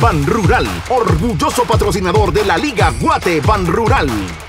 Ban Rural, orgulloso patrocinador de la Liga Guate Ban Rural.